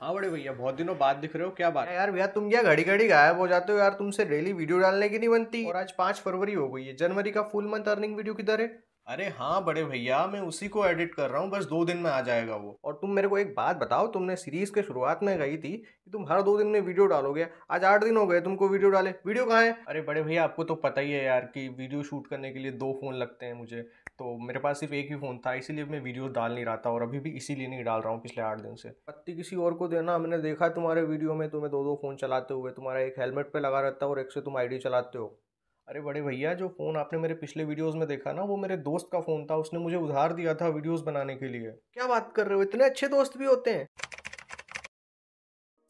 हाँ बड़े भैया बहुत दिनों बाद दिख रहे हो क्या बात यार भैया तुम क्या घड़ी घड़ी गायब हो जाते हो यार? तुमसे डेली वीडियो डालने की नहीं बनती। और आज पाँच फरवरी हो गई है जनवरी का फुल मंथ अर्निंग वीडियो किधर है? अरे हाँ बड़े भैया मैं उसी को एडिट कर रहा हूँ बस दो दिन में आ जाएगा वो। और तुम मेरे को एक बात बताओ तुमने सीरीज़ के शुरुआत में कही थी कि तुम हर दो दिन में वीडियो डालोगे आज आठ दिन हो गए तुमको वीडियो डाले वीडियो कहाँ है? अरे बड़े भैया आपको तो पता ही है यार कि वीडियो शूट करने के लिए दो फ़ोन लगते हैं मुझे तो मेरे पास सिर्फ़ एक ही फ़ोन था इसीलिए मैं वीडियो डाल नहीं रहा था और अभी भी इसीलिए नहीं डाल रहा हूँ पिछले आठ दिन से। पत्ती किसी और को देना मैंने देखा तुम्हारे वीडियो में तुम्हें दो दो फ़ोन चलाते हुए तुम्हारा एक हेलमेट पे लगा रहता है और एक से तुम आईडी चलाते हो। अरे बड़े भैया, जो फ़ोन आपने मेरे पिछले वीडियोस में देखा ना, वो मेरे दोस्त का फ़ोन था, उसने मुझे उधार दिया था वीडियोस बनाने के लिए। क्या बात कर रहे हो? इतने अच्छे दोस्त भी होते हैं।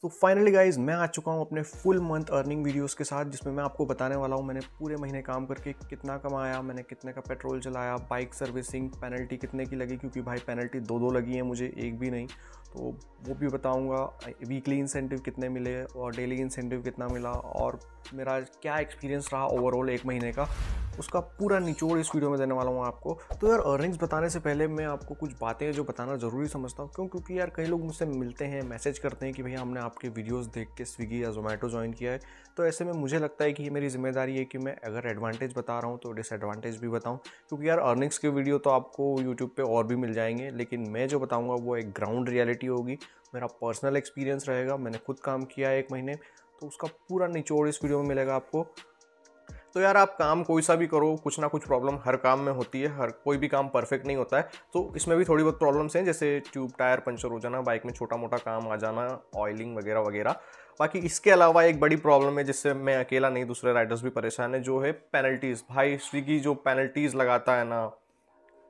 तो फाइनली गाइज़ मैं आ चुका हूँ अपने फुल मंथ अर्निंग वीडियोस के साथ, जिसमें मैं आपको बताने वाला हूँ, मैंने पूरे महीने काम करके कितना कमाया, मैंने कितने का पेट्रोल चलाया बाइक सर्विसिंग पेनल्टी कितने की लगी, क्योंकि भाई पेनल्टी दो दो लगी है मुझे, एक भी नहीं। तो वो भी बताऊँगा वीकली इंसेंटिव कितने मिले और डेली इंसेंटिव कितना मिला और मेरा क्या एक्सपीरियंस रहा ओवरऑल एक महीने का, उसका पूरा निचोड़ इस वीडियो में देने वाला हूँ आपको। तो यार अर्निंग्स बताने से पहले मैं आपको कुछ बातें जो बताना ज़रूरी समझता हूँ, क्यों? क्योंकि यार कई लोग मुझसे मिलते हैं मैसेज करते हैं कि भैया, हमने आपके वीडियोस देख के स्विगी या जोमेटो ज्वाइन किया है। तो ऐसे में मुझे लगता है कि ये मेरी ज़िम्मेदारी है कि मैं अगर एडवांटेज बता रहा हूँ तो डिसएडवांटेज भी बताऊँ। क्योंकि यार अर्निंग्स के वीडियो तो आपको यूट्यूब पर और भी मिल जाएँगे, लेकिन मैं जो बताऊँगा वो एक ग्राउंड रियलिटी होगी, मेरा पर्सनल एक्सपीरियंस रहेगा, मैंने खुद काम किया है एक महीने तो उसका पूरा निचोड़ इस वीडियो में मिलेगा आपको। तो यार आप काम कोई सा भी करो, कुछ ना कुछ प्रॉब्लम हर काम में होती है, हर कोई भी काम परफेक्ट नहीं होता है। तो इसमें भी थोड़ी बहुत प्रॉब्लम्स हैं, जैसे ट्यूब टायर पंचर हो जाना बाइक में छोटा मोटा काम आ जाना ऑयलिंग वगैरह वगैरह। बाकी इसके अलावा एक बड़ी प्रॉब्लम है, जिससे मैं अकेला नहीं, दूसरे राइडर्स भी परेशान है, जो है पेनल्टीज़ भाई स्विगी जो पेनल्टीज़ लगाता है ना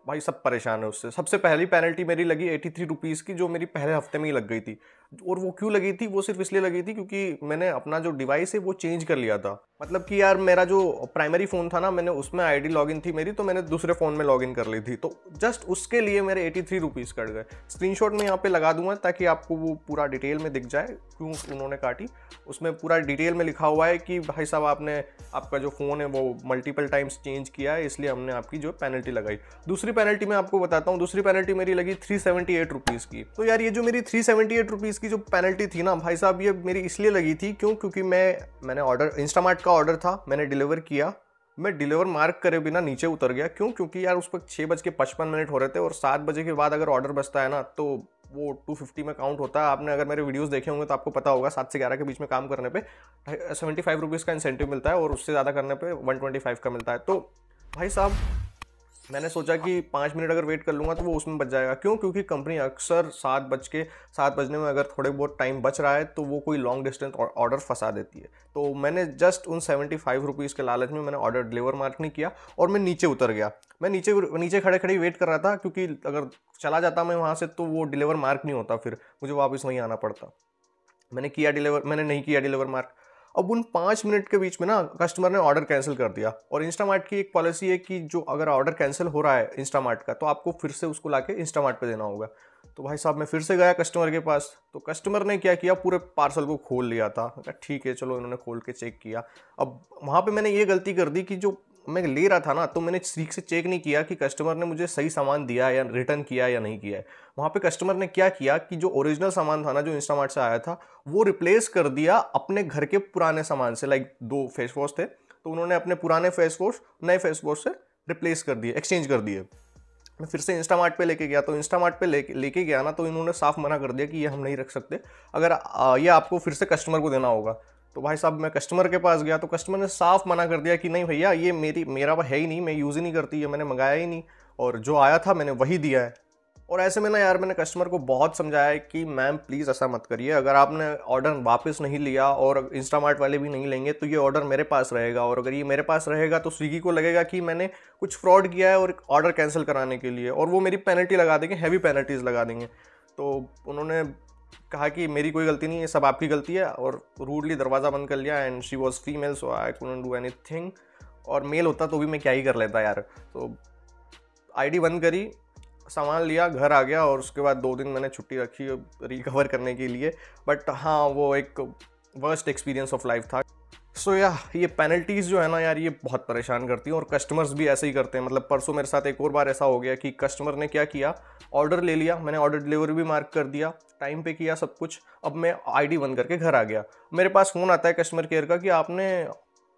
भाई सब परेशान है उससे। सबसे पहली पेनल्टी मेरी लगी एटी थ्री रुपीज़ की, जो मेरी पहले हफ़्ते में ही लग गई थी। और वो क्यों लगी थी? वो सिर्फ़ इसलिए लगी थी क्योंकि मैंने अपना जो डिवाइस है वो चेंज कर लिया था। मतलब कि यार मेरा जो प्राइमरी फ़ोन था ना, मैंने उसमें आईडी लॉगिन थी मेरी तो मैंने दूसरे फ़ोन में लॉगिन कर ली थी। तो जस्ट उसके लिए मेरे एटी थ्री रुपीज़ कट गए। स्क्रीनशॉट में यहाँ पे लगा दूँगा ताकि आपको वो पूरा डिटेल में दिख जाए क्यों उन्होंने काटी। उसमें पूरा डिटेल में लिखा हुआ है कि भाई साहब आपने, आपका जो फ़ोन है वो मल्टीपल टाइम्स चेंज किया है, इसलिए हमने आपकी जो पेनल्टी लगाई। दूसरी पेनल्टी मैं आपको बताता हूँ, दूसरी पेनल्टी मेरी लगी थ्री सेवेंटी एट रुपीज़ की। तो यार ये जो मेरी थ्री एट रुपीज़ की जो पेनल्टी थी ना, भाई साहब, ये मेरी इसलिए लगी थी क्यों? क्योंकि मैं, मैंने ऑर्डर इंस्टामार्ट का ऑर्डर था, मैंने डिलीवर किया। मैं डिलीवर मार्क करे बिना नीचे उतर गया। क्यों? क्योंकि यार उस पर छः बज के पचपन मिनट हो रहे थे और सात बजे के बाद अगर ऑर्डर बचता है ना तो वो 250 में काउंट होता है। आपने अगर मेरे वीडियोस देखे होंगे तो आपको पता होगा सात से ग्यारह के बीच में काम करने पे सेवेंटी फाइव रुपीज़ का इंसेंटिव मिलता है और उससे ज़्यादा करने पे वन ट्वेंटी फाइव का मिलता है। तो भाई साहब मैंने सोचा कि पाँच मिनट अगर वेट कर लूँगा तो वो उसमें बच जाएगा। क्यों? क्योंकि कंपनी अक्सर सात बज के, सात बजने में अगर थोड़े बहुत टाइम बच रहा है तो वो कोई लॉन्ग डिस्टेंस ऑर्डर फंसा देती है। तो मैंने जस्ट उन सेवेंटी फाइव रुपीज़ के लालच में मैंने ऑर्डर डिलीवर मार्क नहीं किया और मैं नीचे उतर गया। मैं नीचे नीचे खड़े खड़े वेट कर रहा था क्योंकि अगर चला जाता मैं वहाँ से तो वो डिलीवर मार्क नहीं होता फिर मुझे वापस वहीं आना पड़ता। मैंने किया डिलीवर मैंने नहीं किया डिलीवर मार्क अब उन पाँच मिनट के बीच में ना कस्टमर ने ऑर्डर कैंसिल कर दिया। और इंस्टामार्ट की एक पॉलिसी है कि जो अगर ऑर्डर कैंसिल हो रहा है इंस्टामार्ट का तो आपको फिर से उसको ला के इंस्टामार्ट पे देना होगा। तो भाई साहब, मैं फिर से गया कस्टमर के पास। तो कस्टमर ने क्या किया? पूरे पार्सल को खोल लिया था। ठीक है, चलो इन्होंने खोल के चेक किया। अब वहाँ पे मैंने ये गलती कर दी कि जो मैं ले रहा था ना तो मैंने ठीक से चेक नहीं किया कि कस्टमर ने मुझे सही सामान दिया या रिटर्न किया या नहीं किया है। वहाँ पे कस्टमर ने क्या किया कि जो ओरिजिनल सामान था ना, जो इंस्टामार्ट से आया था, वो रिप्लेस कर दिया अपने घर के पुराने सामान से, लाइक दो फेस वॉश थे तो उन्होंने अपने पुराने फेस वॉश, नए फेस वॉश से रिप्लेस कर दिए, एक्सचेंज कर दिए। मैं फिर से इंस्टामार्ट पे लेके गया तो इंस्टामार्ट पे लेके लेके गया ना तो इन्होंने साफ़ मना कर दिया कि ये हम नहीं रख सकते। अगर ये आपको फिर से कस्टमर को देना होगा। तो भाई साहब, मैं कस्टमर के पास गया तो कस्टमर ने साफ़ मना कर दिया कि नहीं भैया, ये मेरी, मेरा है ही नहीं, मैं यूज़ ही नहीं करती, ये मैंने मंगाया ही नहीं। और जो आया था मैंने वही दिया है। और ऐसे में ना यार, मैंने कस्टमर को बहुत समझाया कि मैम प्लीज़ ऐसा मत करिए, अगर आपने ऑर्डर वापस नहीं लिया और इंस्टामार्ट वाले भी नहीं लेंगे तो ये ऑर्डर मेरे पास रहेगा। और अगर ये मेरे पास रहेगा तो स्विगी को लगेगा कि मैंने कुछ फ्रॉड किया है और ऑर्डर कैंसिल कराने के लिए। और वो मेरी पेनल्टी लगा देंगे हैवी पेनल्टीज़ लगा देंगे। तो उन्होंने कहा कि मेरी कोई गलती नहीं है, सब आपकी गलती है और रूडली दरवाज़ा बंद कर लिया and she was female so I couldn't do anything और मेल होता तो भी मैं क्या ही कर लेता यार। तो आईडी बंद करी, सामान लिया, घर आ गया और उसके बाद दो दिन मैंने छुट्टी रखी रिकवर करने के लिए। बट हाँ वो एक वर्स्ट एक्सपीरियंस ऑफ़ लाइफ था। सो so, या ये पेनल्टीज़ जो है ना यार ये बहुत परेशान करती हैं और कस्टमर्स भी ऐसे ही करते हैं। मतलब परसों मेरे साथ एक और बार ऐसा हो गया कि कस्टमर ने क्या किया? ऑर्डर ले लिया मैंने ऑर्डर डिलीवरी भी मार्क कर दिया टाइम पे किया सब कुछ अब मैं आईडी बंद करके घर आ गया। मेरे पास फ़ोन आता है कस्टमर केयर का कि आपने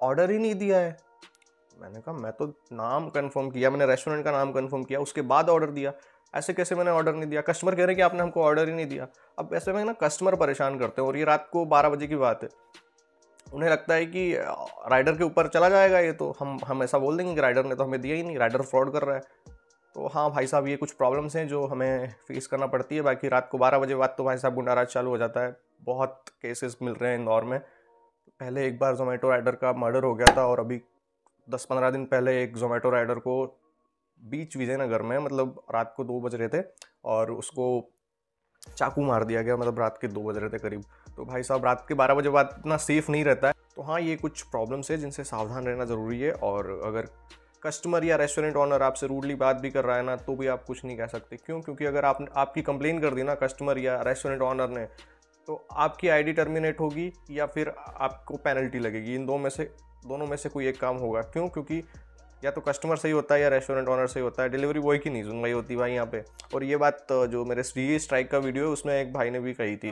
ऑर्डर ही नहीं दिया है। मैंने कहा मैं तो नाम कन्फर्म किया मैंने रेस्टोरेंट का नाम कन्फर्म किया उसके बाद ऑर्डर दिया। ऐसे कैसे मैंने ऑर्डर नहीं दिया? कस्टमर कह रहे हैं कि आपने हमको ऑर्डर ही नहीं दिया। अब ऐसे में ना कस्टमर परेशान करते हैं और ये रात को बारह बजे की बात है। उन्हें लगता है कि राइडर के ऊपर चला जाएगा ये तो। हम हम ऐसा बोल देंगे कि राइडर ने तो हमें दिया ही नहीं, राइडर फ्रॉड कर रहा है। तो हाँ भाई साहब, ये कुछ प्रॉब्लम्स हैं जो हमें फेस करना पड़ती है। बाकी रात को बारह बजे बाद तो भाई साहब गुंडाराज चालू हो जाता है। बहुत केसेस मिल रहे हैं इंदौर में। पहले एक बार जोमेटो राइडर का मर्डर हो गया था और अभी दस पंद्रह दिन पहले एक जोमेटो राइडर को बीच विजयनगर में मतलब रात को दो बज रहे थे और उसको चाकू मार दिया गया मतलब रात के दो बज रहे थे करीब। तो भाई साहब, रात के बारह बजे बाद इतना सेफ़ नहीं रहता है। तो हाँ ये कुछ प्रॉब्लम्स है जिनसे सावधान रहना ज़रूरी है और अगर कस्टमर या रेस्टोरेंट ऑनर आपसे रूडली बात भी कर रहा है ना तो भी आप कुछ नहीं कह सकते। क्यों? क्योंकि अगर आप आपकी कंप्लेन कर दी ना कस्टमर या रेस्टोरेंट ऑनर ने तो आपकी आईडी टर्मिनेट होगी या फिर आपको पेनल्टी लगेगी। इन दो में से, दोनों में से कोई एक काम होगा। क्यों? क्योंकि या तो कस्टमर सही होता है या रेस्टोरेंट ऑनर सही होता है डिलीवरी बॉय की नहीं सुनवाई होती भाई यहाँ पे। और ये बात जो मेरे स्विगी स्ट्राइक का वीडियो है उसमें एक भाई ने भी कही थी।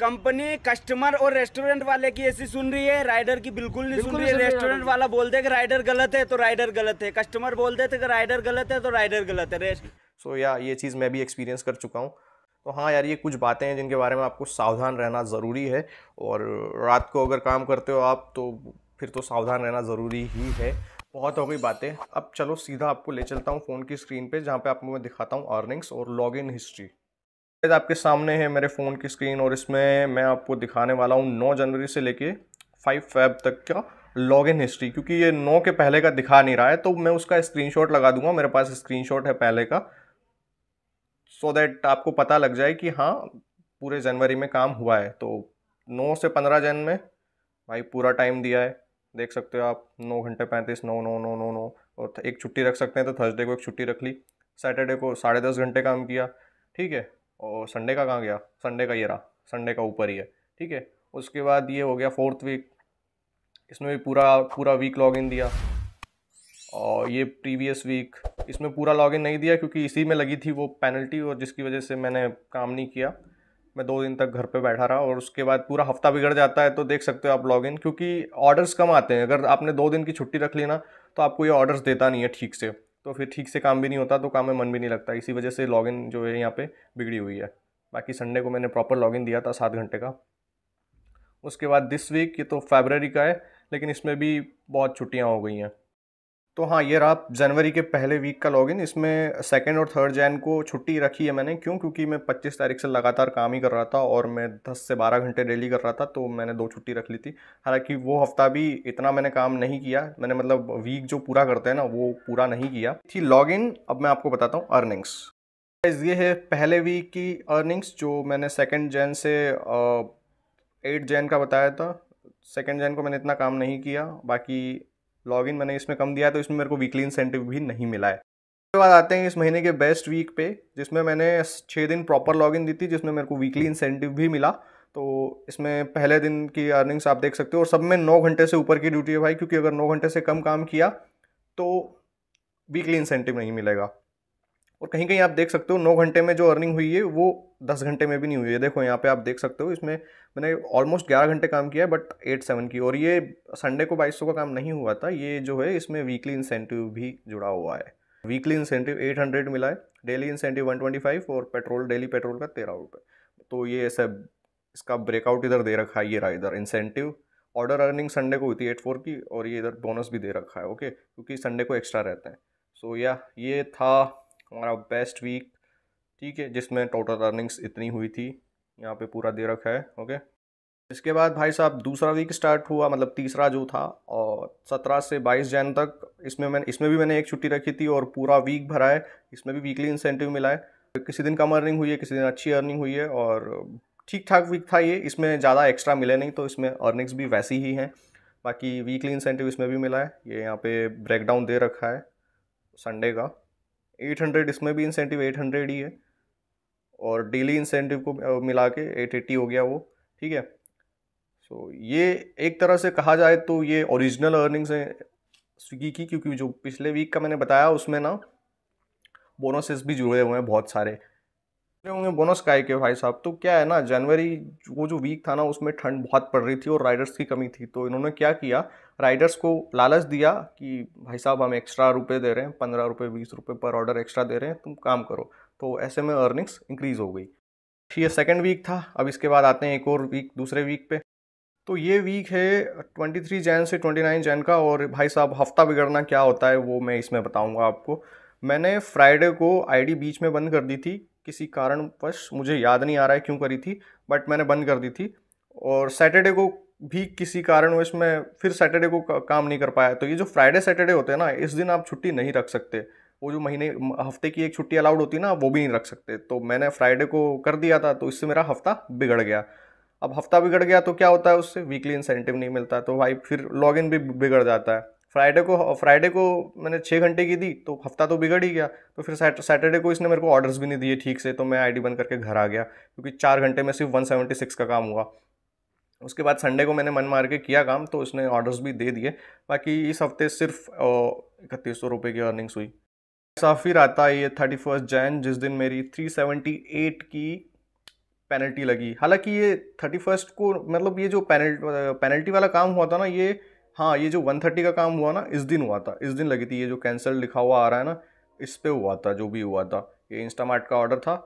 कंपनी कस्टमर और रेस्टोरेंट वाले की ऐसी सुन रही है राइडर की बिल्कुल नहीं सुन रही है। रेस्टोरेंट वाला बोलते कि राइडर गलत है तो राइडर गलत है। कस्टमर बोलते थे कि राइडर गलत है तो राइडर गलत है। सो या ये चीज़ मैं भी एक्सपीरियंस कर चुका हूँ। तो हाँ यार, ये कुछ बातें हैं जिनके बारे में आपको सावधान रहना ज़रूरी है और रात को अगर काम करते हो आप तो फिर तो सावधान रहना ज़रूरी ही है। बहुत हो गई बातें। अब चलो सीधा आपको ले चलता हूँ फ़ोन की स्क्रीन पे, जहाँ पे आपको मैं दिखाता हूँ अर्निंग्स और लॉग इन हिस्ट्री आपके सामने है मेरे फ़ोन की स्क्रीन और इसमें मैं आपको दिखाने वाला हूँ नौ जनवरी से लेके फाइव फेब तक का लॉग इन हिस्ट्री क्योंकि ये नौ के पहले का दिखा नहीं रहा है तो मैं उसका स्क्रीनशॉट लगा दूँगा। मेरे पास स्क्रीनशॉट है पहले का। सो दैट आपको पता लग जाए कि हाँ पूरे जनवरी में काम हुआ है। तो नौ से पंद्रह जन में भाई पूरा टाइम दिया है। देख सकते हो आप, नौ घंटे पैंतीस, नौ नौ नौ नौ नौ, और एक छुट्टी रख सकते हैं तो थर्सडे को एक छुट्टी रख ली। सैटरडे को साढ़े दस घंटे काम किया, ठीक है? और संडे का कहाँ गया? संडे का ये रहा संडे का ऊपर ही है, ठीक है? उसके बाद ये हो गया फोर्थ वीक इसमें भी पूरा पूरा वीक लॉग इन दिया। और ये प्रीवियस वीक इसमें पूरा लॉगिन नहीं दिया क्योंकि इसी में लगी थी वो पेनल्टी और जिसकी वजह से मैंने काम नहीं किया। मैं दो दिन तक घर पे बैठा रहा और उसके बाद पूरा हफ़्ता बिगड़ जाता है तो देख सकते हो आप लॉगिन क्योंकि ऑर्डर्स कम आते हैं। अगर आपने दो दिन की छुट्टी रख ली ना तो आपको ये ऑर्डर्स देता नहीं है ठीक से। तो फिर ठीक से काम भी नहीं होता तो काम में मन भी नहीं लगता। इसी वजह से लॉगिन जो है यहाँ पर बिगड़ी हुई है। बाकी संडे को मैंने प्रॉपर लॉगिन दिया था सात घंटे का। उसके बाद दिस वीक ये तो फेबररी का है, लेकिन इसमें भी बहुत छुट्टियाँ हो गई हैं। तो हाँ ये रहा जनवरी के पहले वीक का लॉगिन इसमें सेकंड और थर्ड जैन को छुट्टी रखी है मैंने। क्यों? क्योंकि मैं 25 तारीख से लगातार काम ही कर रहा था और मैं 10 से 12 घंटे डेली कर रहा था तो मैंने दो छुट्टी रख ली थी। हालाँकि वो हफ़्ता भी इतना मैंने काम नहीं किया, मैंने मतलब वीक जो पूरा करते हैं ना, वो पूरा नहीं किया। थी लॉग अब मैं आपको बताता हूँ अर्निंग्स ये है पहले वीक की अर्निंग्स जो मैंने सेकेंड जैन से एट जैन का बताया था। सेकेंड जैन को मैंने इतना काम नहीं किया, बाकी लॉगिन मैंने इसमें कम दिया तो इसमें मेरे को वीकली इंसेंटिव भी नहीं मिला है। उसके बाद आते हैं इस महीने के बेस्ट वीक पे, जिसमें मैंने छः दिन प्रॉपर लॉगिन दी थी, जिसमें मेरे को वीकली इंसेंटिव भी मिला। तो इसमें पहले दिन की अर्निंग्स आप देख सकते हो, और सब में नौ घंटे से ऊपर की ड्यूटी है भाई, क्योंकि अगर नौ घंटे से कम काम किया तो वीकली इंसेंटिव नहीं मिलेगा। और कहीं कहीं आप देख सकते हो नौ घंटे में जो अर्निंग हुई है वो दस घंटे में भी नहीं हुई है। देखो यहाँ पे आप देख सकते हो इसमें मैंने ऑलमोस्ट ग्यारह घंटे काम किया है बट एट सेवन की। और ये संडे को बाईस का काम नहीं हुआ था ये जो है इसमें वीकली इंसेंटिव भी जुड़ा हुआ है। वीकली इंसेंटिव एट हंड्रेड मिला है daily incentive one twenty five और पेट्रोल डेली पेट्रोल का तेरह रुपये तो ये ऐसा इसका ब्रेकआउट इधर दे रखा है ये रहा इधर। इंसेंटिव ऑर्डर अर्निंग संडे को हुई थी एट फोर की और ये इधर बोनस भी दे रखा है ओके क्योंकि संडे को एक्स्ट्रा रहते हैं। सो so, या ये था हमारा बेस्ट वीक ठीक है, जिसमें टोटल अर्निंग्स इतनी हुई थी, यहाँ पे पूरा दे रखा है ओके इसके बाद भाई साहब, दूसरा वीक स्टार्ट हुआ मतलब तीसरा जो था, और सत्रह से बाईस जैन तक, इसमें मैंने, इसमें भी मैंने एक छुट्टी रखी थी, और पूरा वीक भरा है, इसमें भी वीकली इंसेंटिव मिला है। किसी दिन कम अर्निंग हुई है, किसी दिन अच्छी अर्निंग हुई है, और ठीक ठाक वीक था ये, इसमें ज़्यादा एक्स्ट्रा मिले नहीं तो इसमें अर्निंग्स भी वैसी ही हैं। बाकी वीकली इंसेंटिव इसमें भी मिला है, ये यहाँ पे ब्रेकडाउन दे रखा है संडे का। एट हंड्रेड इसमें भी इंसेंटिव एट हंड्रेड ही है। और डेली इंसेंटिव को मिला के एट एट्टी हो गया वो ठीक है? सो so, ये एक तरह से कहा जाए तो ये ओरिजिनल अर्निंग्स हैं स्विगी की क्योंकि जो पिछले वीक का मैंने बताया उसमें ना बोनसेस भी जुड़े हुए हैं बहुत सारे। होंगे बोनस काय के भाई साहब। तो क्या है ना, जनवरी वो जो वीक था ना, उसमें ठंड बहुत पड़ रही थी और राइडर्स की कमी थी। तो इन्होंने क्या किया राइडर्स को लालच दिया कि भाई साहब हम एक्स्ट्रा रुपए दे रहे हैं, पंद्रह रुपये बीस रुपये पर ऑर्डर एक्स्ट्रा दे रहे हैं, तुम काम करो। तो ऐसे में अर्निंग्स इंक्रीज़ हो गई। ये सेकेंड वीक था, अब इसके बाद आते हैं एक और वीक दूसरे वीक पे। तो ये वीक है 23 जैन से 29 जैन का और भाई साहब हफ़्ता बिगड़ना क्या होता है वो मैं इसमें बताऊँगा आपको। मैंने फ्राइडे को आईडी बीच में बंद कर दी थी किसी कारणवश मुझे याद नहीं आ रहा है क्यों करी थी बट मैंने बंद कर दी थी। और सैटरडे को भी किसी कारणवश मैं फिर सैटरडे को काम नहीं कर पाया। तो ये जो फ्राइडे सैटरडे होते हैं ना, इस दिन आप छुट्टी नहीं रख सकते। वो जो महीने हफ़्ते की एक छुट्टी अलाउड होती ना, वो भी नहीं रख सकते। तो मैंने फ्राइडे को कर दिया था तो इससे मेरा हफ़्ता बिगड़ गया। अब हफ़्ता बिगड़ गया तो क्या होता है उससे? वीकली इंसेंटिव नहीं मिलता तो भाई फिर लॉगिन भी बिगड़ जाता है। फ्राइडे को फ्राइडे को मैंने छः घंटे की दी तो हफ़्ता तो बिगड़ ही गया। तो फिर सैटरडे को इसने मेरे को ऑर्डर्स भी नहीं दिए ठीक से तो मैं आईडी बंद करके घर आ गया, क्योंकि चार घंटे में सिर्फ़ वन सेवेंटी सिक्स का काम हुआ। उसके बाद संडे को मैंने मन मार के किया काम तो उसने ऑर्डर्स भी दे दिए। बाकी इस हफ़्ते सिर्फ़ इकतीस सौ रुपये की अर्निंग्स हुई। ऐसा फिर आता है ये थर्टी फ़र्स्ट जैन, जिस दिन मेरी थ्री सेवेंटी एट की पेनल्टी लगी। हालाँकि ये थर्टी फ़र्स्ट को मतलब ये जो पेनल्टी पेनल्टी वाला काम हुआ था ना, ये हाँ ये जो वन थर्टी का काम हुआ ना, इस दिन हुआ था। इस दिन लगी थी ये जो कैंसल लिखा हुआ आ रहा है ना, इस पर हुआ था, जो भी हुआ था। ये इंस्टामार्ट का ऑर्डर था।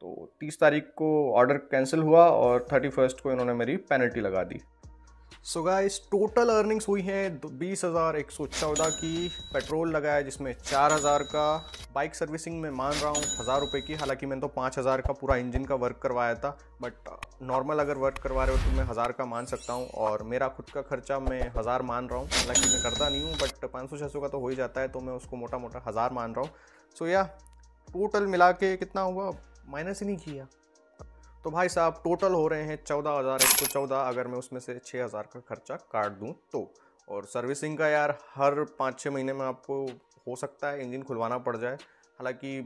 तो तीस तारीख को ऑर्डर कैंसिल हुआ और थर्टी फ़र्स्ट को इन्होंने मेरी पेनल्टी लगा दी। सो गाइस टोटल अर्निंग्स हुई हैं बीस हज़ार एक सौ चौदह की, पेट्रोल लगाया जिसमें चार हज़ार का बाइक सर्विसिंग में मान रहा हूँ हज़ार रुपये की, हालाँकि मैंने तो पाँच हज़ार का पूरा इंजन का वर्क करवाया था बट नॉर्मल अगर वर्क करवा रहे हो तो मैं हज़ार का मान सकता हूँ और मेरा खुद का खर्चा मैं हज़ार मान रहा हूँ। हालाँकि मैं करता नहीं हूँ बट पाँच सौ छः सौ का तो हो ही जाता है तो मैं उसको मोटा मोटा हज़ार मान रहा हूँ। सो या टोटल मिला के कितना हुआ? माइनस ही नहीं किया। तो भाई साहब टोटल हो रहे हैं चौदह हज़ार एक सौ चौदह, अगर मैं उसमें से छः हज़ार का खर्चा काट दूँ तो। और सर्विसिंग का यार, हर पाँच छः महीने में आपको हो सकता है इंजन खुलवाना पड़ जाए। हालाँकि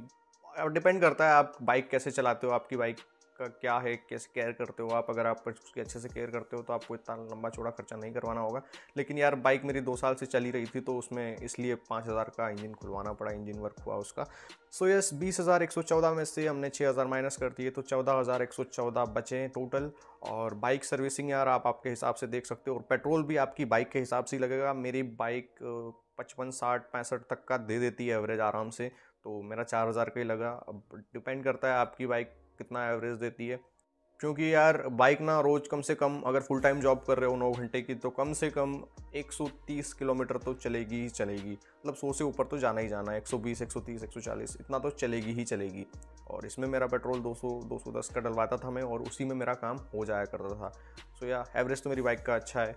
डिपेंड करता है आप बाइक कैसे चलाते हो, आपकी बाइक का क्या है, कैसे केयर करते हो आप? अगर आप उसकी अच्छे से केयर करते हो तो आपको इतना लंबा चौड़ा खर्चा नहीं करवाना होगा। लेकिन यार बाइक मेरी दो साल से चली रही थी तो उसमें इसलिए पाँच हज़ार का इंजन खुलवाना पड़ा इंजन वर्क हुआ उसका। सो यस बीस हज़ार एक सौ चौदह में से हमने छः हज़ार माइनस कर दिए तो चौदह हज़ार एक सौ चौदह बचे टोटल और बाइक सर्विसिंग यार, आप आपके हिसाब से देख सकते हो, और पेट्रोल भी आपकी बाइक के हिसाब से ही लगेगा। मेरी बाइक पचपन, साठ, पैंसठ तक का दे देती है एवरेज आराम से तो मेरा चार हज़ार का ही लगा। अब डिपेंड करता है आपकी बाइक कितना एवरेज देती है। क्योंकि यार बाइक ना रोज़ कम से कम अगर फुल टाइम जॉब कर रहे हो नौ घंटे की तो कम से कम 130 किलोमीटर तो चलेगी ही चलेगी। मतलब सौ से ऊपर तो जाना ही जाना है 120, 130, 140 इतना तो चलेगी ही चलेगी। और इसमें मेरा पेट्रोल 200, 210 का डलवाता था मैं और उसी में मेरा काम हो जाया करता था। सो या एवरेज तो मेरी बाइक का अच्छा है।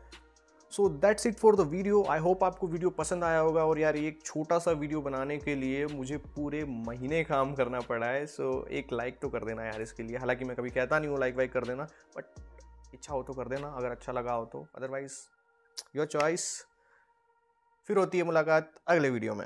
So that's it for the video I hope आपको वीडियो पसंद आया होगा और यार एक छोटा सा वीडियो बनाने के लिए मुझे पूरे महीने काम करना पड़ा है। सो so, एक लाइक तो कर देना यार इसके लिए। हालाँकि मैं कभी कहता नहीं हूँ लाइक वाइक कर देना बट इच्छा हो तो कर देना अगर अच्छा लगा हो तो। अदरवाइज़ योर चॉइस फिर होती है मुलाकात अगले वीडियो में।